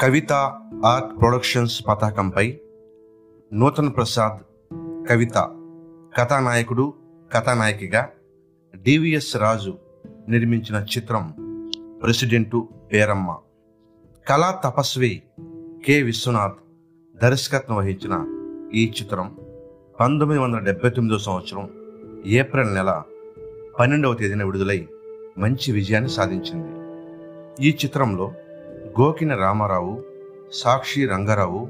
కవిత art productions పతాకంపై నూతన్ ప్రసాద్ కవిత కథానాయకుడు కథానాయకిగా DVS రాజు నిర్మించిన చిత్రం ప్రెసిడెంటు పేరమ్మ. కళా తపస్వి కె విశ్వనాథ్ దర్శకత్వం వహించిన ఈ చిత్రం పంతొమ్మిది వందల డెబ్బై తొమ్మిదో సంవత్సరం ఏప్రిల్ నెల పన్నెండవ తేదీన విడుదలై మంచి విజయాన్ని సాధించింది. ఈ చిత్రంలో గోకిన రామారావు సాక్షి రంగారావు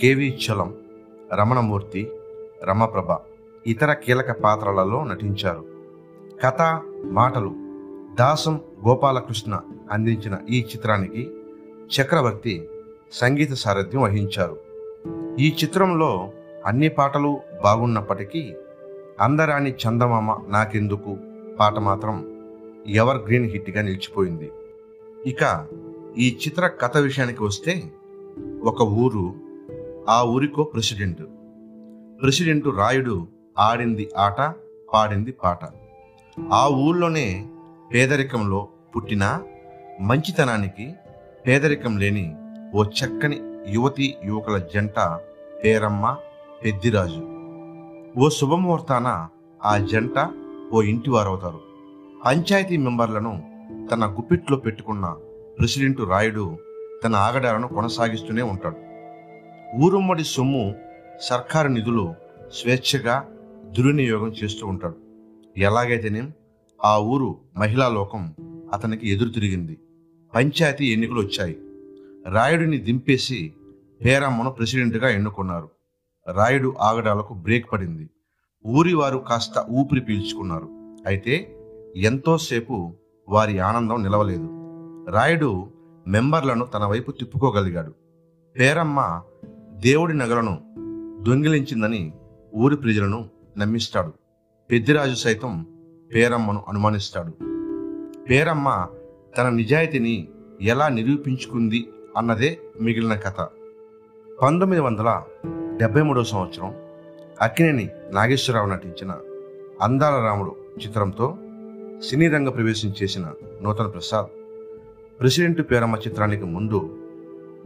కేవి చలం రమణమూర్తి రమప్రభ ఇతర కీలక పాత్రలలో నటించారు. కథ మాటలు దాసం గోపాలకృష్ణ అందించిన ఈ చిత్రానికి చక్రవర్తి సంగీత సారథ్యం వహించారు. ఈ చిత్రంలో అన్ని పాటలు బాగున్నప్పటికీ అందరాని చందమామ నాకెందుకు పాట మాత్రం ఎవర్ గ్రీన్ హిట్గా నిలిచిపోయింది. ఇక ఈ చిత్ర కథ విషయానికి వస్తే ఒక ఊరు ఆ ఊరికో ప్రెసిడెంట్. ప్రెసిడెంట్ రాయుడు ఆడింది ఆట పాడింది పాట. ఆ ఊళ్ళోనే పేదరికంలో పుట్టిన మంచితనానికి పేదరికం లేని ఓ చక్కని యువతి యువకుల జంట పేరమ్మ పెద్దిరాజు. ఓ శుభముహూర్తాన ఆ జంట ఓ ఇంటివారవుతారు. పంచాయతీ మెంబర్లను తన గుప్పిట్లో పెట్టుకున్న ప్రెసిడెంట్ రాయుడు తన ఆగడాలను కొనసాగిస్తూనే ఉంటాడు. ఊరుమ్మడి సొమ్ము సర్కారు నిధులు స్వేచ్ఛగా దుర్వినియోగం చేస్తూ ఉంటాడు. ఎలాగైతేనేం ఆ ఊరు మహిళా లోకం అతనికి ఎదురు తిరిగింది. పంచాయతీ ఎన్నికలు వచ్చాయి. రాయుడిని దింపేసి పేరమ్మను ప్రెసిడెంట్గా ఎన్నుకున్నారు. రాయుడు ఆగడాలకు బ్రేక్ పడింది. ఊరి వారు కాస్త ఊపిరి పీల్చుకున్నారు. అయితే ఎంతోసేపు వారి ఆనందం నిలవలేదు. రాయుడు మెంబర్లను తన వైపు తిప్పుకోగలిగాడు. పేరమ్మ దేవుడి నగలను దొంగిలించిందని ఊరి ప్రజలను నమ్మిస్తాడు. పెద్దిరాజు సైతం పేరమ్మను అనుమానిస్తాడు. పేరమ్మ తన నిజాయితీని ఎలా నిరూపించుకుంది అన్నదే మిగిలిన కథ. పంతొమ్మిది వందల డెబ్బై మూడవ సంవత్సరం అక్కినేని నాగేశ్వరరావు నటించిన అందాల రాముడు చిత్రంతో సినీ రంగ ప్రవేశం చేసిన నూతన ప్రసాద్ ప్రెసిడెంట్ పేరమ్మ చిత్రానికి ముందు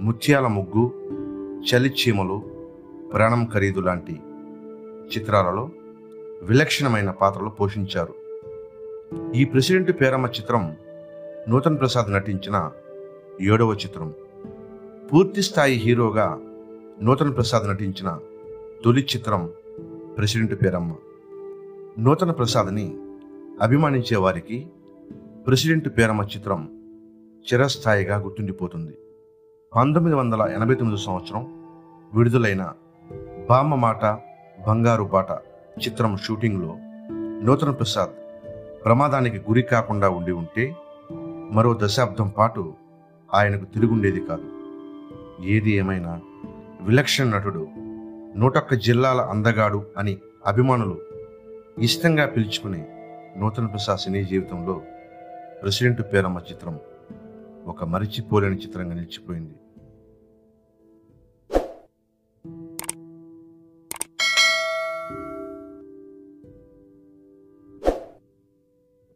ముత్యాల ముగ్గు చలిచీమలు ప్రాణం ఖరీదు లాంటి చిత్రాలలో విలక్షణమైన పాత్రలు పోషించారు. ఈ ప్రెసిడెంట్ పేరమ్మ చిత్రం నూతన్ ప్రసాద్ నటించిన ఏడవ చిత్రం. పూర్తి స్థాయి హీరోగా నూతన్ ప్రసాద్ నటించిన తొలి చిత్రం ప్రెసిడెంట్ పేరమ్మ. నూతన ప్రసాద్ని అభిమానించే వారికి ప్రెసిడెంట్ పేరమ్మ చిత్రం చిరస్థాయిగా గుర్తుండిపోతుంది. పంతొమ్మిది వందల ఎనభై తొమ్మిది సంవత్సరం విడుదలైన బామ్మ మాట బంగారు బాట చిత్రం షూటింగ్లో నూతన ప్రసాద్ ప్రమాదానికి గురి కాకుండా ఉండి ఉంటే మరో దశాబ్దం పాటు ఆయనకు తిరుగుండేది కాదు. ఏది ఏమైనా విలక్షణ నటుడు నూటొక్క జిల్లాల అందగాడు అని అభిమానులు ఇష్టంగా పిలుచుకునే నూతన ప్రసాద్ సినీ జీవితంలో ప్రెసిడెంట్ పేరమ్మ చిత్రం ఒక మరిచిపోలేని చిత్రంగా నిలిచిపోయింది.